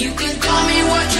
You can call me what you want.